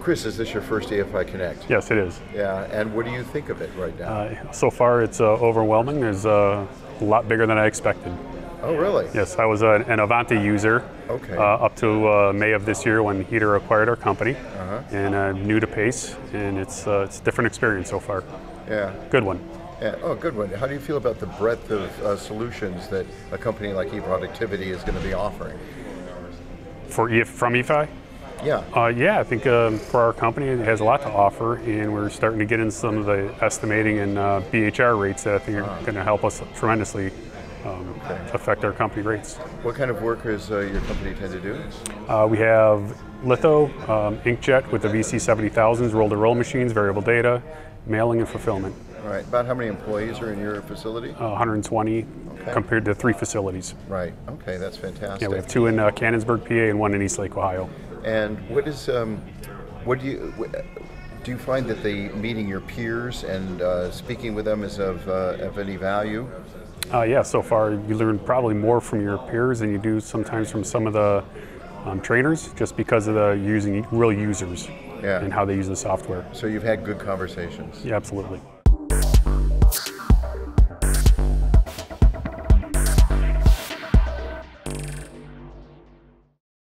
Chris, is this your first EFI Connect? Yes, it is. Yeah, and what do you think of it right now? Uh, so far, it's uh, overwhelming. It's uh, a lot bigger than I expected. oh, really? Yes, I was a, an Avanti user Okay. uh, up to uh, May of this year when Heeter acquired our company, Uh-huh. and uh, new to Pace, and it's uh, it's a different experience so far. Yeah. Good one. yeah. Oh, good one. How do you feel about the breadth of uh, solutions that a company like eProductivity is going to be offering? For e- from EFI, Yeah. uh, yeah, I think um, for our company it has a lot to offer, and we're starting to get into some of the estimating and uh, BHR rates that I think are going to help us tremendously um, affect our company rates. What kind of work does uh, your company tend to do? Uh, we have litho, um, inkjet with the VC70000s, roll-to-roll machines, variable data, mailing and fulfillment. All right. About how many employees are in your facility? Uh, 120 compared to three facilities. Right. Okay, that's fantastic. Yeah, we have two in uh, Canonsburg, PA, and one in Eastlake, Ohio. And what is um, what do you do? You find that the meeting your peers and uh, speaking with them is of uh, of any value? Uh, yeah, so far you learn probably more from your peers than you do sometimes from some of the um, trainers, just because of the using real users Yeah. and how they use the software. So you've had good conversations. Yeah, absolutely.